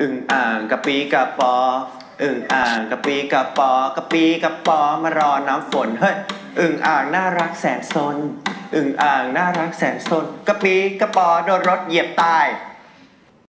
อึ่งอ่างกะปีกะปอ อึ่งอ่างกะปีกะปอกะปีกะปอมารอน้ำฝนเฮ้ยอึ่งอ่างน่ารักแสนซน อึ่งอ่างน่ารักแสนซนกะปีกะปอโดนรถเหยียบตาย